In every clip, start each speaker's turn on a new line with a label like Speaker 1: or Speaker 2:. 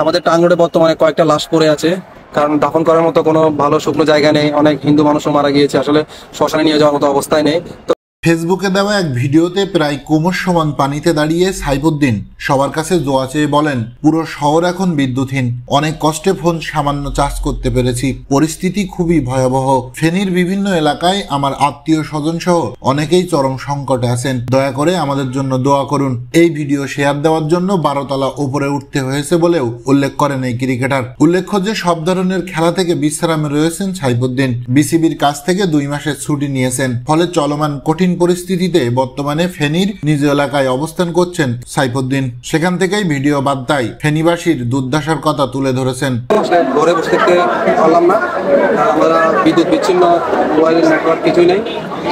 Speaker 1: আমাদের টাং রোডে বর্তমানে কয়েকটা লাশ পড়ে আছে। কারণ দাফন করার মতো কোনো ভালো শুকনো জায়গা নেই। অনেক হিন্দু মানুষও মারা গিয়েছে। আসলে শ্মশানে নিয়ে যাওয়ার মতো অবস্থায় নেই।
Speaker 2: ফেসবুকে দেওয়া এক ভিডিওতে প্রায় কোমর সমান পানিতে দাঁড়িয়ে সাইফুদ্দিন সবার কাছে জোয়া চেয়ে বলেন, পুরো শহর এখন বিদ্যুৎহীন অনেক কষ্টে ফোন সামান্য চার্জ করতে পেরেছি। পরিস্থিতি খুবই ভয়াবহ। ফেনীর বিভিন্ন এলাকায় আমার আত্মীয় স্বজন সহ অনেকেই চরম সংকটে আছেন। দয়া করে আমাদের জন্য দোয়া করুন। এই ভিডিও শেয়ার দেওয়ার জন্য বারোতলা উপরে উঠতে হয়েছে বলেও উল্লেখ করেন এই ক্রিকেটার। উল্লেখ্য যে, সব ধরনের খেলা থেকে বিশ্রামে রয়েছেন সাইফুদ্দিন। বিসিবির কাছ থেকে দুই মাসের ছুটি নিয়েছেন। ফলে চলমান কঠিন পরিস্থিতিতে বর্তমানে ফেনীর নিজ এলাকায় অবস্থান করছেন সাইফুদ্দিন। সেখান থেকেই ভিডিও বার্তায় ফেনীবাসীর দুর্দশার কথা তুলে ধরেছেন।
Speaker 1: ঘরে বসে পারলাম না। আমরা বিদ্যুৎ বিচ্ছিন্ন মোবাইল নেটওয়ার্ক কিছুই নেই।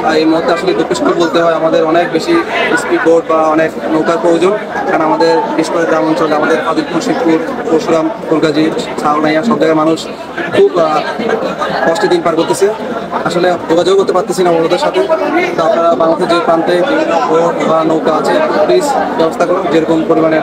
Speaker 1: আর এই মুহূর্তে আসলে সাথে বলতে হয় আমাদের অনেক বেশি স্পিড বোর্ড বা অনেক নৌকার প্রয়োজন। কারণ আমাদের বিশেষ করে গ্রাম অঞ্চলে, আমাদের হাজিরপুর শিবপুর, পরশুরাম কলকাজি ছাউনাইয়া সব জায়গায় মানুষ খুব কষ্টে দিন পার করতেছে। আসলে যোগাযোগ করতে পারতেছি না ওদের সাথে। তো আপনারা বাংলাদেশের যে প্রান্তে বোট বা নৌকা আছে প্লিজ ব্যবস্থা করুন। যেরকম পরিমাণে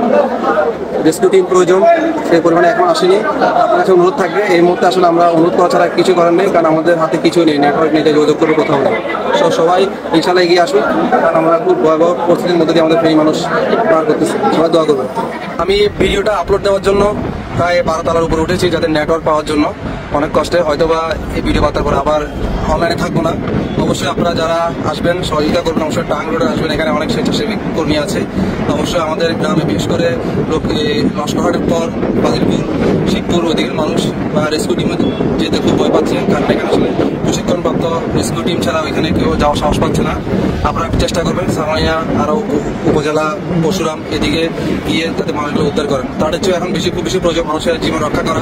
Speaker 1: রেস্কিউ টিম প্রয়োজন, সেই পরিমাণে এখন আসেনি। আপনার কাছে অনুরোধ থাকবে, এই মুহূর্তে আসলে আমরা অনুরোধ করা ছাড়া কিছু করার নেই, কারণ আমাদের হাতে কিছু নেই নেটওয়ার্ক নেই যোগাযোগ করব কোথাও নেই তো সবাই ইনশাল্লাহ এগিয়ে আসুন কারণ আমরা খুব ভয়াবহ পরিস্থিতির মধ্যে দিয়ে আমাদের ফেরি মানুষ পার করতেছি। সবাই দোয়া করবেন। আমি ভিডিওটা আপলোড দেওয়ার জন্য প্রায় বারো তলার উপরে উঠেছি যাতে নেটওয়ার্ক পাওয়ার জন্য। অনেক কষ্টে হয়তো বা এই ভিডিও বার্তার পর আবার অনলাইনে থাকব না। অবশ্যই আপনারা যারা আসবেন, সহযোগিতা করবেন, অবশ্যই টাং রোডে আসবেন। এখানে অনেক স্বেচ্ছাসেবী কর্মী আছে। অবশ্যই আমাদের গ্রামে, বিশেষ করে লস্করহাটের পর বাজিরপুর শিবপুর ওদিকের মানুষ বা রেস্কিউ টিমে যেতে খুব ভয় পাচ্ছে। কারণ এখানে আসলে প্রশিক্ষণপ্রাপ্ত রেস্কিউ টিম ছাড়া ওইখানে কেউ যাওয়ার সাহস পাচ্ছে না। আপনারা চেষ্টা করবেন সামাইয়া আরও উপজেলা, পরশুরাম এদিকে গিয়ে তাদের মানুষগুলো উদ্ধার করেন। তাদের চেয়ে এখন বেশি খুব বেশি প্রয়োজন মানুষের জীবন রক্ষা করা।